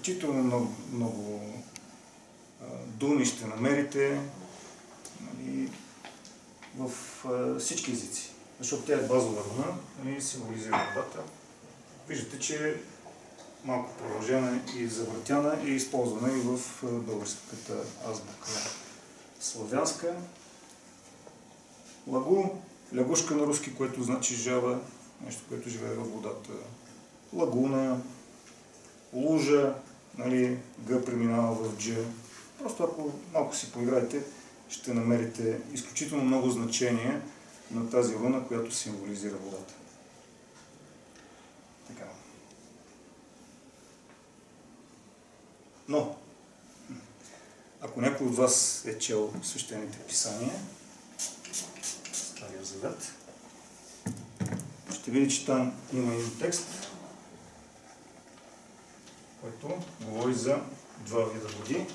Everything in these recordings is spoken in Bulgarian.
изключително много, много думи ще намерите нали, в всички езици, защото тя е базова руна, нали, символизира водата. Виждате, че е малко продължена и завъртяна и използвана и в българската азбука славянска. Лагу, лягушка на руски, което значи жаба, нещо, което живее във водата. Лагуна, лужа, нали, Г преминава в Дж. Просто ако малко си поиграете, ще намерите изключително много значение на тази луна, която символизира водата. Така. Но, ако някой от вас е чел свещените писания, Стария Завет, ще види, че там има един текст, който говори за два вида води.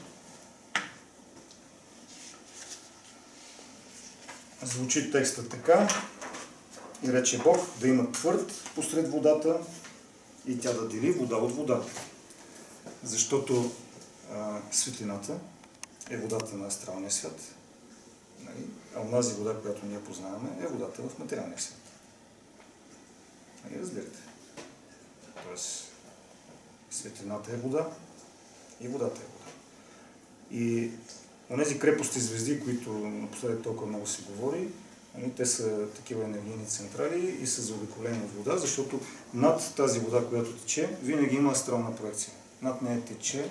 Звучи текста така и рече Бог да има твърд посред водата и тя да дели вода от водата. Защото а, светлината е водата на астралния свят, нали? а онази вода, която ние познаваме, е водата в материалния свят. Нали, разбирате? Тоест, светлината е вода и водата е вода. И онези крепости звезди, които напоследък толкова много се говори, нали, те са такива енергийни централи и са заобиколени от вода, защото над тази вода, която тече, винаги има астрална проекция. Над нея тече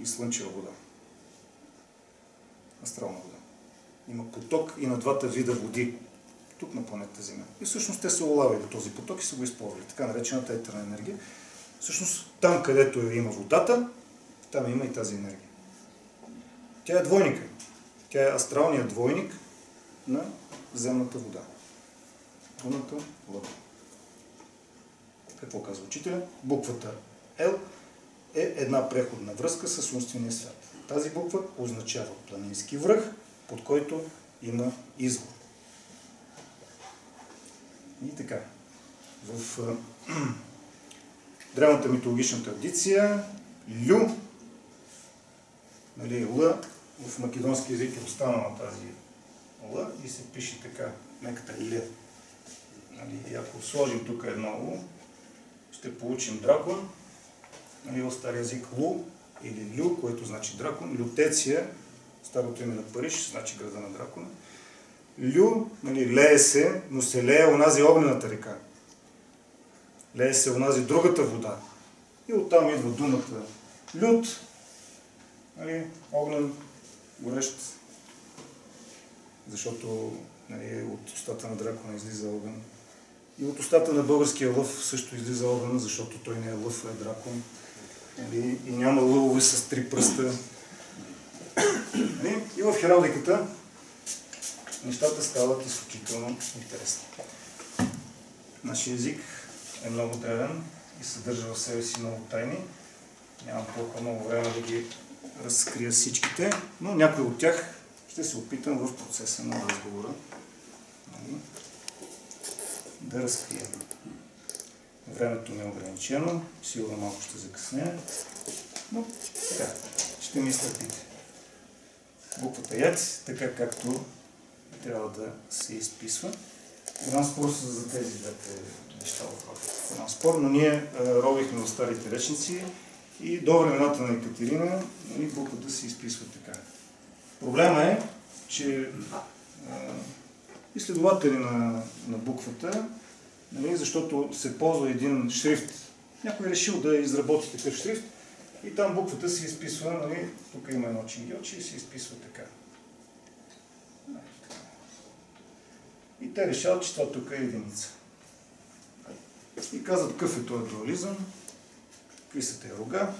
и слънчева вода. Астрална вода. Има поток и на двата вида води тук на планета Земя. И всъщност те са улавили този поток и са го използвали. Така наречената етерна енергия. Всъщност там, където има водата, там има и тази енергия. Тя е двойника. Тя е астралният двойник на земната вода. Руната вода. Какво казва учителя? Буквата L е една преходна връзка с умствения свят. Тази буква означава планински връх, под който има извор. И така. В древната митологична традиция Лю, нали, Л, в македонски език е останала тази Л и се пише така, меката Л. Нали, и ако сложим тук едно Л, ще получим дракон, нали, в стария език Лу или Лю, което значи дракон. Лютеция, старото име на Париж, значи града на дракона. Лю, нали, лее се, но се лее онази огнената река. Лее се онази другата вода. И оттам идва думата лют, нали, огнен, горещ, защото нали, от устата на дракона излиза огън. И от устата на българския лъв също излиза огън, защото той не е лъв, а е дракон. Нали, и няма лъвове с три пръста. Нали, и в хералдиката нещата стават изключително интересни. Нашия език е много древен и съдържа в себе си много тайни. Нямам толкова много време да ги разкрия всичките, но някои от тях ще се опитам в процеса на разговора нали, да разкрия. Времето ми е ограничено, сигурно малко ще закъснея, но така, ще ми изтърпите. Буквата Яц, така както трябва да се изписва. Голям спор за тези двете неща в Голям спор, но ние робихме в старите речници и до времената на Екатерина нали, буквата се изписва така. Проблема е, че изследователи на, на буквата, нали, защото се ползва един шрифт, някой е решил да изработи такъв шрифт и там буквата се изписва, нали, тук има едно чингелче и се изписва така. И те решават, че това тук е единица. И казват какъв е този дуализъм, какви са те рога.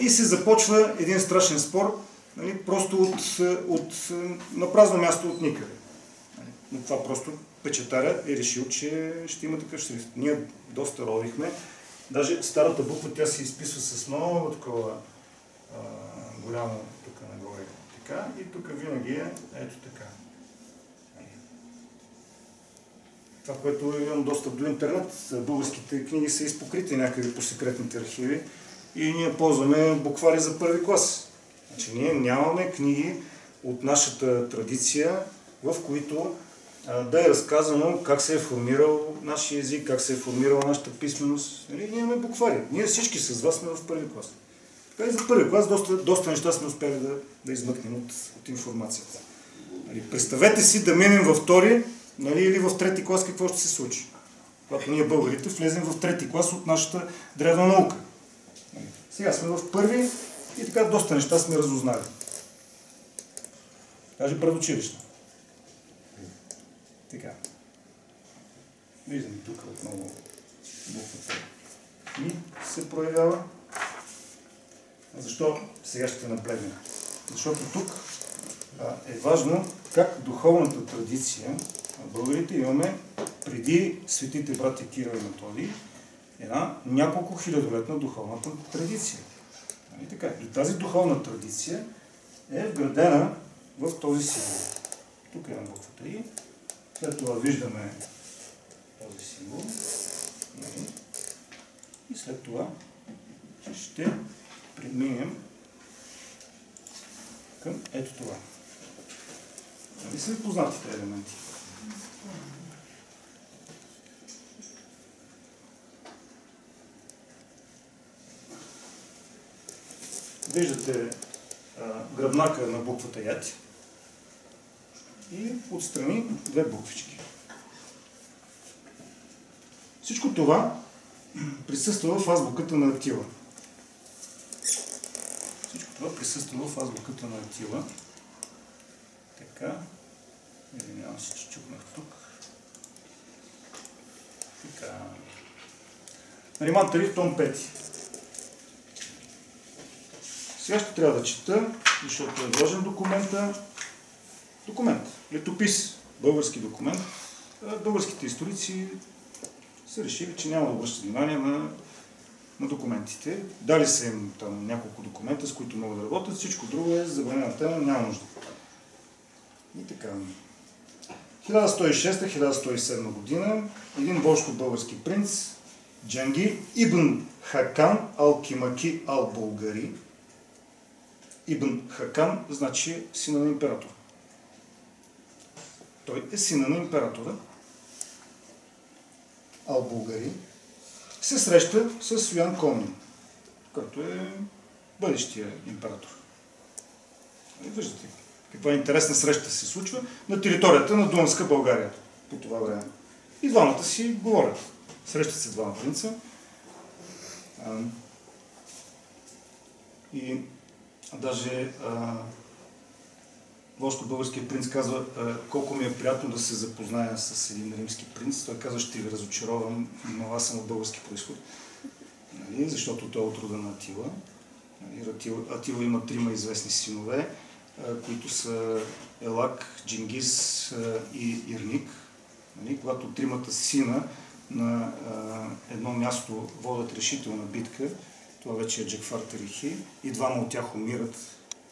И се започва един страшен спор, нали, просто от, от, на празно място от никъде. Но това просто печатаря е решил, че ще има такъв шрифт. Ние доста ровихме. Даже старата буква тя се изписва с много такова голямо тук нагоре така и тук винаги е ето така. Това, което имам достъп до интернет, българските книги са изпокрити някъде по секретните архиви и ние ползваме буквари за първи клас. Значи ние нямаме книги от нашата традиция, в които да е разказано как се е формирал нашия език, как се е формирала нашата писменост. Нали? Ние имаме буквари. Ние всички с вас сме в първи клас. Така и за първи клас доста, доста неща сме успели да, да измъкнем от, от информацията. Нали? Представете си да минем във втори нали? или в трети клас какво ще се случи. Когато ние българите влезем в трети клас от нашата древна наука. Нали? Сега сме в първи и така доста неща сме разузнали. Даже предучилищно. Така. Виждаме тук отново буквата И се проявява. Защо сега ще наблегна? Защото тук а, е важно как духовната традиция българите имаме преди светите брати Кирил и Методий една няколко хилядолетна духовна традиция. Нали така? И тази духовна традиция е вградена в този символ. Тук е на буквата И. След това виждаме този символ. Нали? И след това ще преминем към ето това. Нали са познатите елементи? Виждате гръбнака на буквата Яти и отстрани две буквички. Всичко това присъства в азбуката на Атила. Всичко това присъства в азбуката на Атила. Така. Извинявам се, че чукнах тук. Така. Риман Тарих, том 5. Сега ще трябва да чета, защото е важен документа. Документ, летопис, български документ. Българските историци са решили, че няма да обръщат внимание на, на документите. Дали са им там няколко документа, с които могат да работят. Всичко друго е забранена тема, няма нужда. И така. 1106-1107 година един волшко-български принц, Джанги Ибн Хакан Ал-Кимаки Ал-Българи. Ибн Хакан значи сина на император. Той е сина на императора. Ал-Българи се среща с Йоан Комин, който е бъдещия император. И виждате каква интересна среща се случва на територията на Дунска България по това време. И двамата си говорят. Срещат се двама принца. И даже Волско-българският принц казва, колко ми е приятно да се запозная с един римски принц. Той казва, ще ви разочаровам, но аз съм от български происход. Нали? Защото той е от рода на Атила. Нали? Атила има трима известни синове, които са Елак, Джингис и Ирник. Нали? Когато тримата сина на едно място водят решителна битка, това вече е Джекфар Тарихи, и двама от тях умират,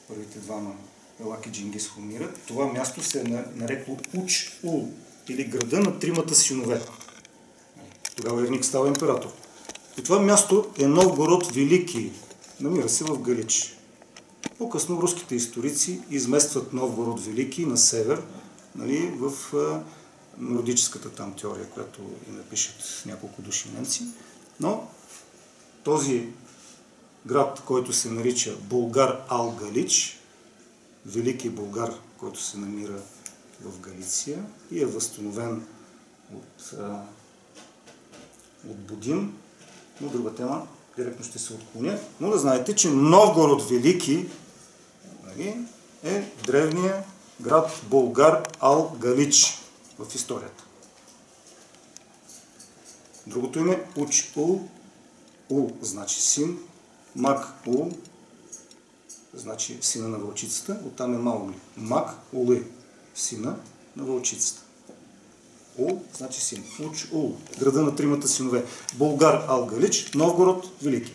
първите двама Елак и Джингис умират. Това място се е нарекло Уч Ул, или града на тримата синове. Тогава Ирник става император. И това място е Новгород Велики, намира се в Галич. По-късно руските историци изместват Новгород Велики на север, нали, в нордическата там теория, която им напишат няколко души немци. Но този град, който се нарича Булгар Ал-Галич, велики Булгар, който се намира в Галиция и е възстановен от, от Будин. Но друга тема, директно ще се отклоня. Но да знаете, че Новгород Велики нали, е древния град Булгар Ал-Галич в историята. Другото име Уч Ул. Ул значи син, Мак Ул значи сина на вълчицата, оттам е Маугли. Мак Ули, сина на вълчицата. Ул значи син. Уч Ул, града на тримата синове. Болгар Алгалич, Новгород Велики.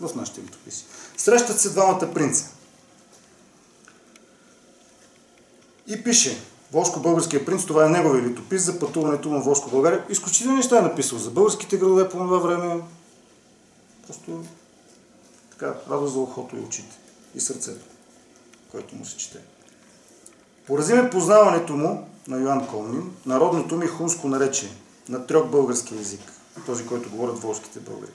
В нашите литописи. Срещат се двамата принца. И пише, Волшко-българския принц, това е неговия литопис за пътуването му в Волшко-България. Изключително неща е написал за българските градове по това време. Просто така, радост за ухото и очите и сърцето, което му се чете. Порази ме познаването му на Йоан Колнин, народното ми хунско наречие на трьох български язик, този, който говорят волските българи.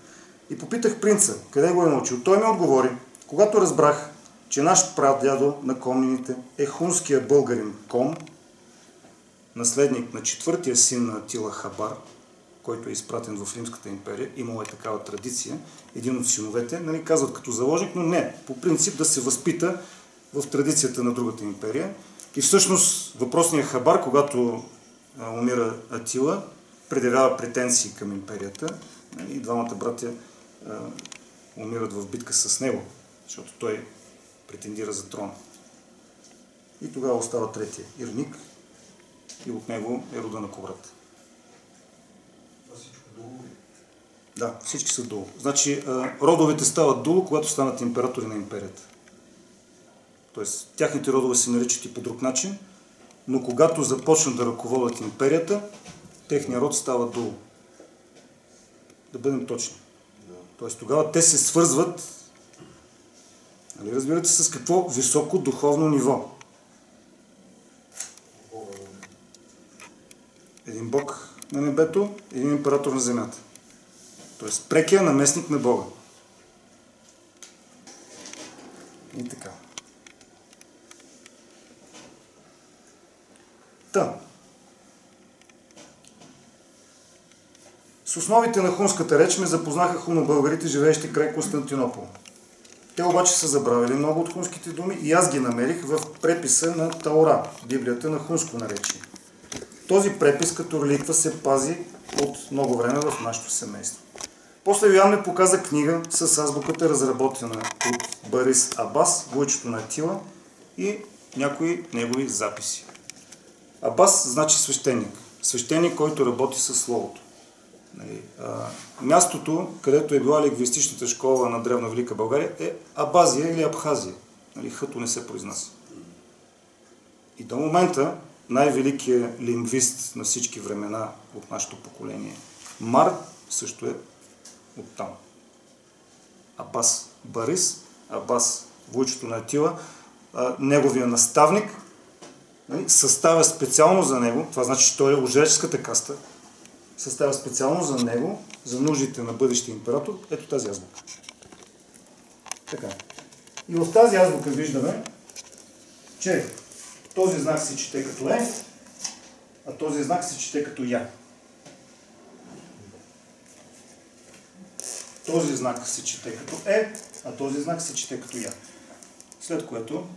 И попитах принца, къде го е научил. Той ми отговори, когато разбрах, че наш дядо на комнините е хунския българин Ком, наследник на четвъртия син на Тила Хабар, който е изпратен в Римската империя, имало е такава традиция, един от синовете, нали, казват като заложник, но не, по принцип да се възпита в традицията на другата империя. И всъщност въпросният Хабар, когато умира Атила, предявява претенции към империята. Нали, и двамата братя умират в битка с него, защото той претендира за трон. И тогава остава третия Ирник и от него е рода на Коврата. Да, всички са долу. Значи родовете стават долу, когато станат императори на империята. Тоест, тяхните родове се наричат и по друг начин, но когато започнат да ръководят империята, техният род става долу. Да бъдем точни. Тоест, тогава те се свързват, нали, разбирате, с какво високо духовно ниво. Един бог на небето, един император на земята. Тоест прекия наместник на Бога. И така. Та. С основите на хунската реч ме запознаха хуно-българите, живеещи край Константинопол. Те обаче са забравили много от хунските думи и аз ги намерих в преписа на Таура, Библията на хунско наречие. Този препис като реликва се пази от много време в нашето семейство. После Йоан ми показа книга с азбуката, разработена от Барис Абас, войчето на Тила и някои негови записи. Абас значи свещеник. Свещеник, който работи със Словото. Нали, мястото, където е била лингвистичната школа на Древна Велика България е Абазия или Абхазия. Нали, хъто не се произнася. И до момента най-великият лингвист на всички времена от нашето поколение, Мар, също е оттам. Абас Барис, Абас Войчето на Атила, неговия наставник, нали, съставя специално за него, това значи, че той е ожреческата каста, съставя специално за него, за нуждите на бъдещия император, ето тази азбука. Така. И в тази азбука виждаме, че този знак се чете като Е, а този знак се чете като Я. Този знак се чете като Е, а този знак се чете като Я. След което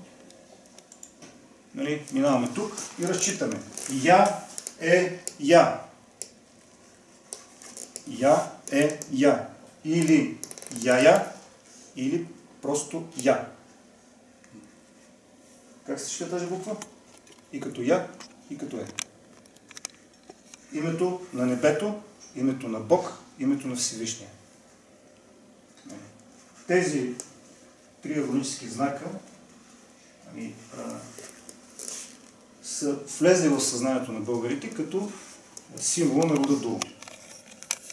нали, минаваме тук и разчитаме. Я е Я. Я е Я. Или Я-Я, или просто Я. Как се чете тази буква? И като Я, и като Е. Името на небето, името на Бог, името на Всевишния. Тези три иронически знака ами, а, са влезли в съзнанието на българите като символ на рода долу.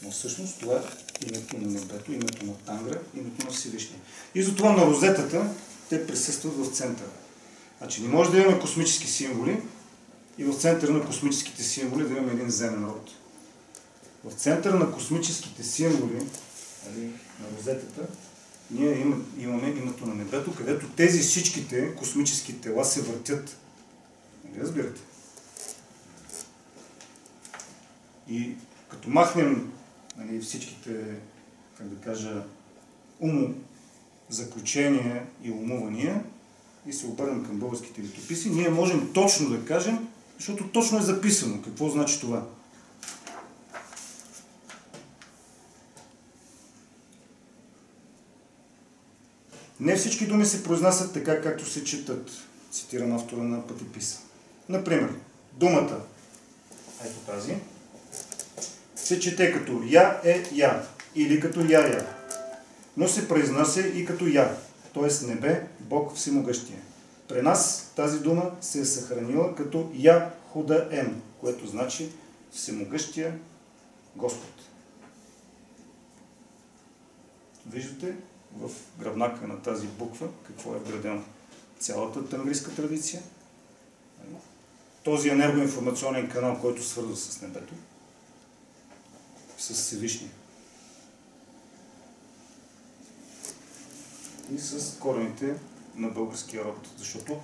Но всъщност това е името на небето, името на Тангра, името на Всевишния. И затова на розетата те присъстват в центъра. Значи не може да имаме космически символи и в центъра на космическите символи да имаме един земен род. В центъра на космическите символи, нали, на розетата, ние имаме името на небето, където тези всичките космически тела се въртят. Нали разбирате? И като махнем нали, всичките, как да кажа, умо заключения и умувания и се обърнем към българските литописи, ние можем точно да кажем, защото точно е записано какво значи това. Не всички думи се произнасят така, както се четат. Цитирам автора на пътеписа. Например, думата, ето тази, се чете като я е я или като я я, но се произнася и като я, т.е. небе, Бог всемогъщия. При нас тази дума се е съхранила като Я Худа Ем, което значи Всемогъщия Господ. Виждате в гръбнака на тази буква какво е вградено. Цялата тангрийска традиция, този енергоинформационен канал, който свързва с небето, с Всевишния. И с корените на българския род. Защото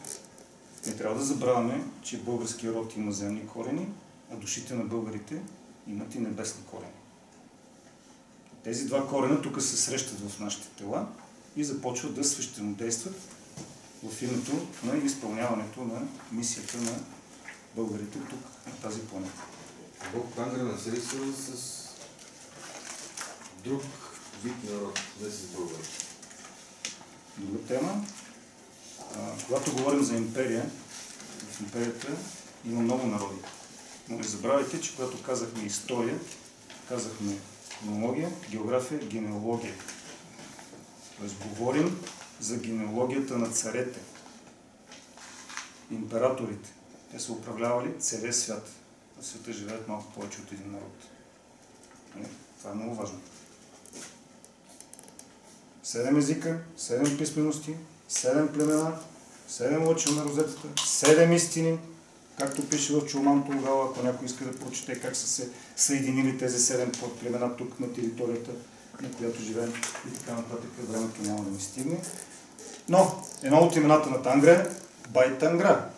не трябва да забравяме, че българския род има земни корени, а душите на българите имат и небесни корени. Тези два корена тук се срещат в нашите тела и започват да свещенодействат в името на изпълняването на мисията на българите тук, на тази планета. Бог ли свързва с друг вид народ, не с българи? Друга тема. А, когато говорим за империя, в империята има много народи. Но не забравяйте, че когато казахме история, казахме хронология, география, генеалогия. Тоест говорим за генеалогията на царете, императорите. Те са управлявали целия свят. В света живеят малко повече от един народ. Е, това е много важно. Седем езика, седем писмености, седем племена, седем лъча на розетата, седем истини, както пише в Чулман Тунгала, ако някой иска да прочете как са се съединили тези седем племена тук на територията, на която живеем и така нататък, времето няма да ни стигне. Но едно от имената на Тангра е Бай Тангра.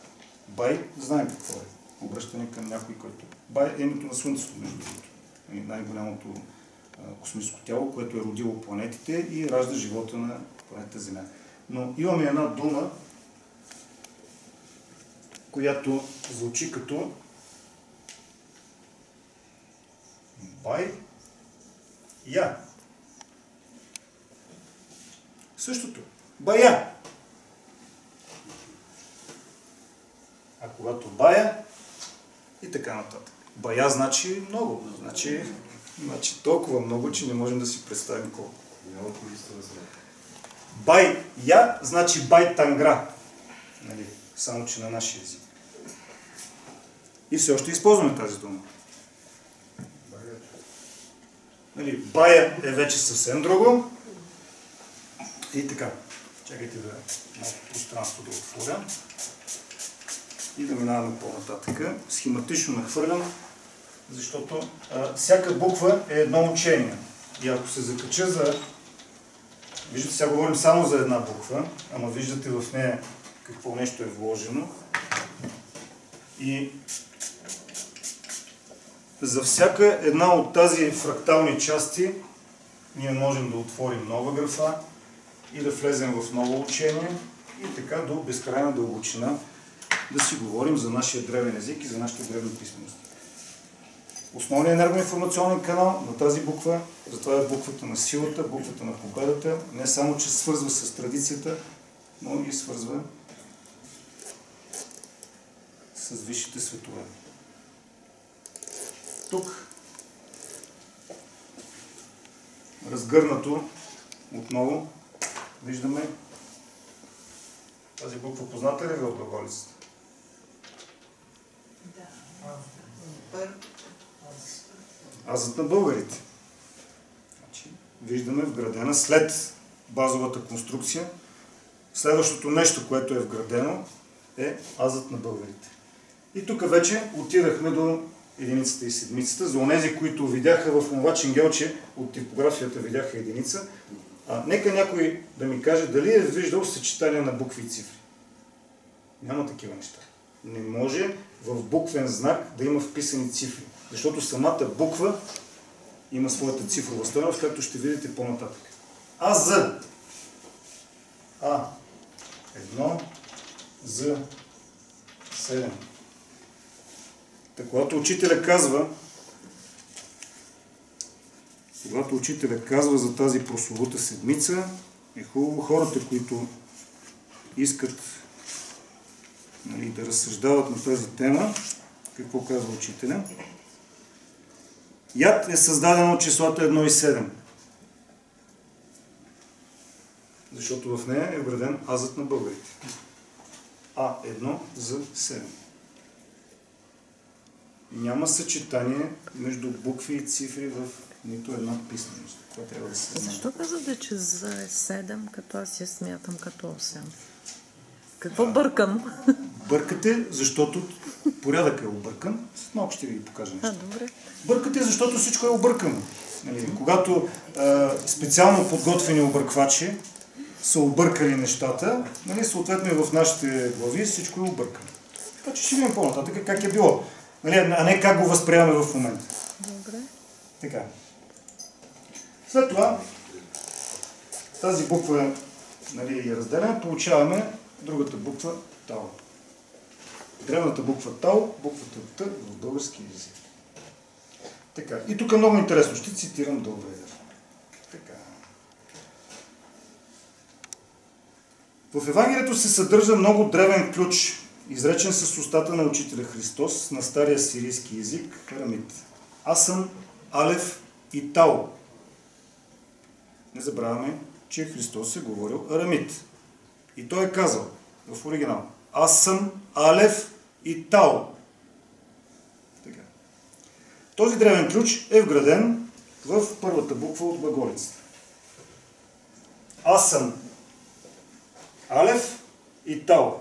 Бай, знаем какво е. Обръщане към някой, който... Бай е името на Слънцето, между другото. Най-голямото космическо тяло, което е родило планетите и ражда живота на планета Земя. Но имаме една дума, която звучи като бай я. Същото. Бая. А когато бая и така нататък. Бая значи много. Значи, значи толкова много, че не можем да си представим колко. Няма количество да сме. Бай я значи бай тангра. Нали? Само, че на нашия език. И все още използваме тази дума. Нали, бая е вече съвсем друго. И така. Чакайте да малко пространство да отворя. И да минаваме по-нататък. Схематично нахвърлям, защото а, всяка буква е едно учение. И ако се закача за... Виждате, сега говорим само за една буква, ама виждате в нея какво нещо е вложено. И за всяка една от тази фрактални части ние можем да отворим нова графа и да влезем в ново учение и така до безкрайна дълбочина да си говорим за нашия древен език и за нашите древни писмености. Основният енергоинформационен канал на тази буква, затова е буквата на силата, буквата на победата, не само, че свързва с традицията, но и свързва с висшите светове. Тук разгърнато отново виждаме тази буква позната ли ви от глаголицата? Азът на българите. Значи, виждаме вградена след базовата конструкция. Следващото нещо, което е вградено, е азът на българите. И тук вече отидахме до единицата и седмицата. За онези, които видяха в това ченгелче от типографията видяха единица, а, нека някой да ми каже дали е виждал съчетание на букви и цифри. Няма такива неща. Не може в буквен знак да има вписани цифри, защото самата буква има своята цифрова стойност, както ще видите по-нататък. А за А едно за 7. Така, когато учителя казва, когато учителя казва за тази прословута седмица, е хубаво хората, които искат нали, да разсъждават на тази тема, какво казва учителя. Яд е създадено от числата 1 и 7. Защото в нея е вреден азът на българите. А1 за 7. Няма съчетание между букви и цифри в нито една писменост. Това трябва да се знае. Защо казвате, че за е 7, като аз я смятам като 8? Какво бъркам? Бъркате, защото порядък е объркан. След малко ще ви покажа А, нещо. добре. Бъркате, защото всичко е объркано. Нали, когато а, специално подготвени обърквачи са объркали нещата, нали, съответно и в нашите глави всичко е объркано. Така че ще видим по-нататък как е било. Нали, а не как го възприемаме в момента. Добре. Така. След това тази буква нали, е разделена, получаваме другата буква Тау. Древната буква Тау, буквата Т в български език. Така. И тук е много интересно. Ще цитирам Долведер. Така. В Евангелието се съдържа много древен ключ, изречен с устата на учителя Христос на стария сирийски език Арамит. Аз съм Алев и Тау. Не забравяме, че Христос е говорил арамит. И той е казал в оригинал. Аз съм Алев и Тау. Така. Този древен ключ е вграден в първата буква от глаголицата. Аз съм Алев и Тау.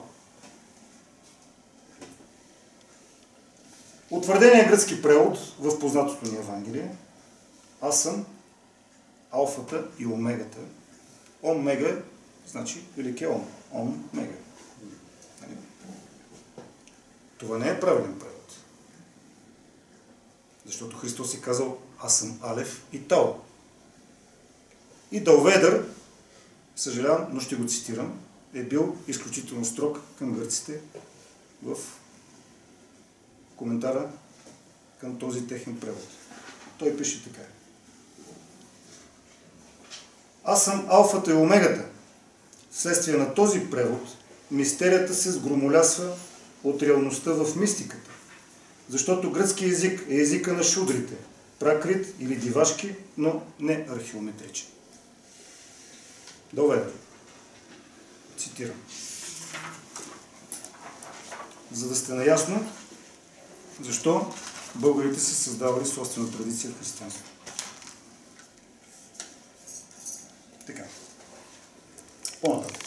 Утвърдения гръцки превод в познатото ни Евангелие Аз съм алфата и омегата. Омега значи великия ом. Омега. Нали? Това не е правилен превод. Защото Христос е казал Аз съм Алев и Тау. И Далведър, съжалявам, но ще го цитирам, е бил изключително строг към гърците в коментара към този техен превод. Той пише така. Аз съм алфата и омегата. Вследствие на този превод, мистерията се сгромолясва от реалността в мистиката. Защото гръцки език е езика на шудрите, пракрит или дивашки, но не археометричен. Доведа. Цитирам. За да сте наясно, защо българите са създавали собствена традиция в християнството. Така. По-нататък.